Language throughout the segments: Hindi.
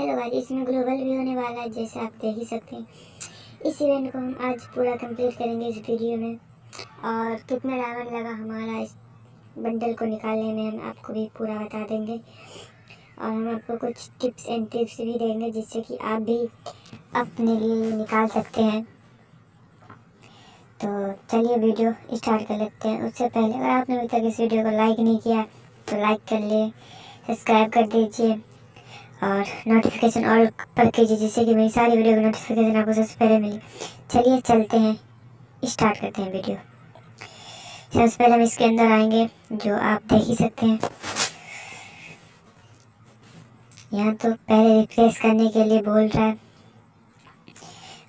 हेलो भाई इसमें ग्लोबल भी होने वाला है, जैसे आप देख ही सकते हैं। इस इवेंट को हम आज पूरा कंप्लीट करेंगे इस वीडियो में। और कितना डायमंड लगा हमारा इस बंडल को निकालने में, हम आपको भी पूरा बता देंगे। और हम आपको कुछ टिप्स एंड टिप्स भी देंगे, जिससे कि आप भी अपने लिए निकाल सकते हैं। तो चलिए वीडियो स्टार्ट कर लेते हैं। उससे पहले, अगर आपने अभी तक इस वीडियो को लाइक नहीं किया तो लाइक कर लिए सब्सक्राइब कर दीजिए। और नोटिफिकेशन ऑल पर कीजिए जिससे कि मेरी सारी वीडियो की नोटिफिकेशन आपको सबसे पहले मिले। चलिए चलते हैं स्टार्ट करते हैं वीडियो सबसे पहले हम इसके अंदर आएँगे, जो आप देख ही सकते हैं। यहाँ तो पहले रिप्लेस करने के लिए बोल रहा है।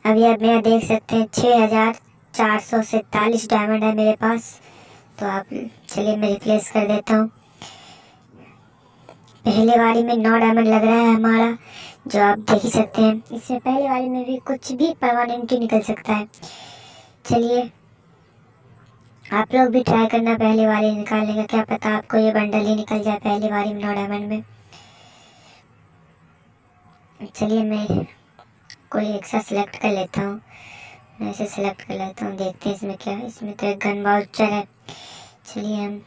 अभी आप मेरा देख सकते हैं छः हज़ार चार सौ सैतालीस डायमंड है मेरे पास। तो आप, चलिए मैं रिप्लेस कर देता हूँ। पहले वाली में नौ डायमंड लग रहा है हमारा, जो आप देख ही सकते हैं। इसमें पहले वाली में भी कुछ भी परमानेंट निकल सकता है। चलिए, आप लोग भी ट्राई करना पहले वाली निकालने का क्या पता आपको ये बंडल ही निकल जाए पहले वाली में नौ डायमंड में। चलिए, मैं कोई एक सा सिलेक्ट कर लेता हूँ। मैं इसे सिलेक्ट कर लेता हूँ, देखते हैं इसमें क्या इसमें तो एक गन बाउचर है। चलिए, हम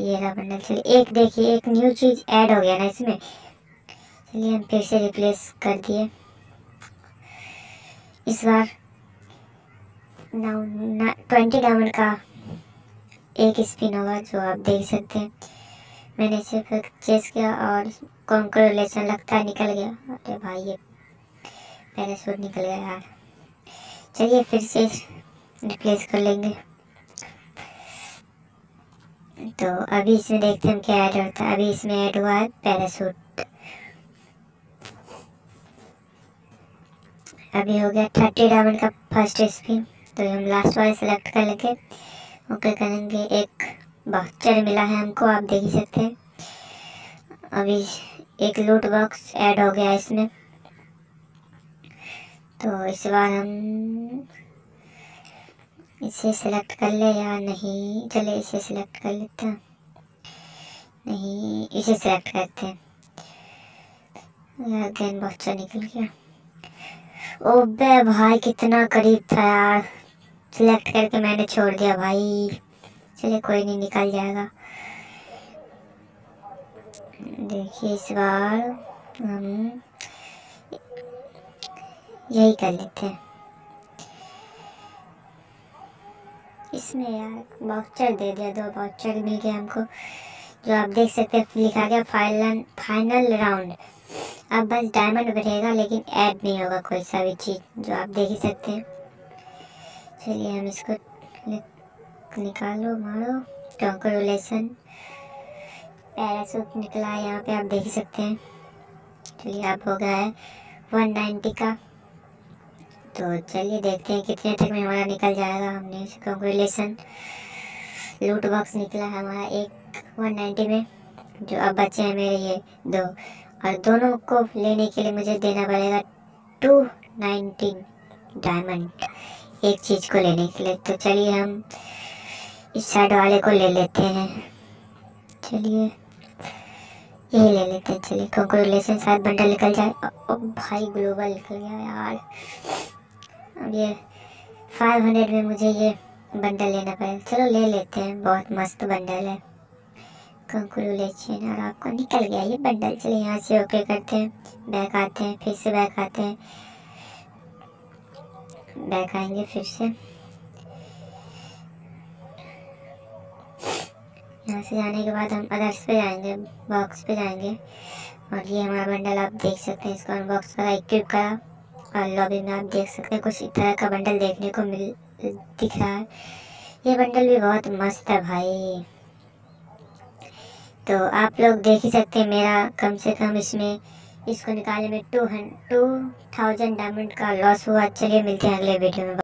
ये रहा बंडल चलिए, एक देखिए, एक न्यू चीज़ ऐड हो गया ना इसमें। चलिए, हम फिर से रिप्लेस कर दिए। इस बार ट्वेंटी डायमंड का एक स्पिन होगा, जो आप देख सकते हैं। मैंने इसे परचेज किया और कॉन्ग्रेचुलेसन लगता है, निकल गया। अरे भाई, ये पैरासूट निकल गया यार। चलिए, फिर से रिप्लेस कर लेंगे। तो अभी इसमें देखते हैं क्या ऐड होता है। अभी इसमें ऐड हुआ है पैरासूट अभी हो गया थर्टी डायमंड का फ़र्स्ट स्पिन तो हम लास्ट वाले सेलेक्ट कर लेंगे ओके, करेंगे एक बाउचर मिला है हमको, आप देख ही सकते हैं। अभी एक लूट बॉक्स ऐड हो गया इसमें। तो इस बार हम इसे सिलेक्ट कर ले या नहीं? चले इसे सिलेक्ट कर लेते हैं। नहीं, इसे सिलेक्ट करते हैं। यार गेंद बहुत निकल गया। ओबे भाई, कितना करीब था यार। सिलेक्ट करके मैंने छोड़ दिया भाई। चलिए कोई नहीं, निकल जाएगा। देखिए, इस बार हम यही कर लेते हैं। इसमें यार बाउचर दे दिया, दो बाउचर मिल गया हमको, जो आप देख सकते हैं, लिखा गया फाइनल फाइनल राउंड अब बस डायमंड बढ़ेगा, लेकिन ऐड नहीं होगा कोई सा भी चीज़, जो आप देख ही सकते हैं। चलिए हम इसको निकालो, मारो। कॉन्ग्रेचुलेसन पैरासूट निकला है, यहाँ पे आप देख ही सकते हैं। चलिए, अब हो गया है। वन नाइन्टी का। तो चलिए देखते हैं कितने तक में हमारा निकल जाएगा। हमने कॉन्ग्रेचुलेसन लूट बॉक्स निकला है हमारा एक वन नाइन्टी में, जो अब बचे हैं मेरे ये दो। और दोनों को लेने के लिए मुझे देना पड़ेगा टू नाइनटीन डायमंड एक चीज़ को लेने के लिए। तो चलिए हम इस साइड वाले को ले लेते हैं। चलिए यही ले लेते हैं। चलिए कॉन्ग्रेचुलेसन शायद बंडल निकल जाए। ओ भाई ग्लोबल निकल गया यार। अब ये फाइव हंड्रेड में मुझे ये बंडल लेना पड़ेगा। चलो ले लेते हैं, बहुत मस्त बंडल है। कंक्रूलेशन और आपको निकल गया ये बंडल चलिए यहाँ से ओके करते हैं बैक आते हैं, फिर से बैक आते हैं। बैक आएँगे फिर से। यहाँ से जाने के बाद हम अदर्स पे जाएँगे बॉक्स पे जाएँगे। और ये हमारा बंडल आप देख सकते हैं, इसको अनबॉक्स करा इक्विप करा। लॉबी में आप देख सकते हैं। कुछ इस तरह का बंडल देखने को मिल, दिख रहा है। ये बंडल भी बहुत मस्त है भाई। तो आप लोग देख ही सकते हैं मेरा कम से कम इसमें, इसको निकालने में two hundred two thousand diamond का लॉस हुआ। चलिए मिलते हैं अगले वीडियो में।